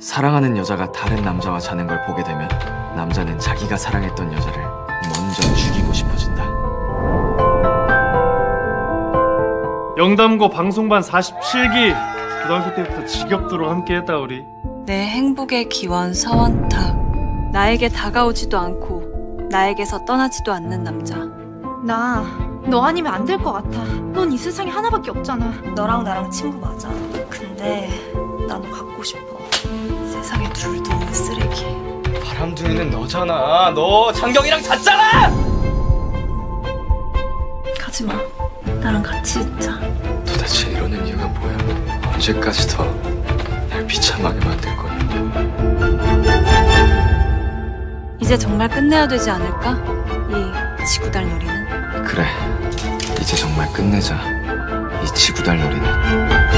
사랑하는 여자가 다른 남자와 자는 걸 보게 되면 남자는 자기가 사랑했던 여자를 먼저 죽이고 싶어진다. 영담고 방송반 47기 고등학교 때부터 지겹도록 함께했다 우리 내 행복의 기원 서원탁. 나에게 다가오지도 않고 나에게서 떠나지도 않는 남자. 나 너 아니면 안 될 것 같아. 넌 이 세상에 하나밖에 없잖아. 너랑 나랑 친구 맞아. 근데 나너 갖고 싶어. 세상에 둘도 없는 쓰레기. 바람둥이는 너잖아. 너 장경이랑 잤잖아. 가지 마. 나랑 같이 있자. 도대체 이러는 이유가 뭐야? 언제까지 더 날 비참하게 만들 거야? 이제 정말 끝내야 되지 않을까? 이 지구달 놀이는. 그래, 이제 정말 끝내자. 이 지구달 놀이는.